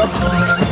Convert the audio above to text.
up.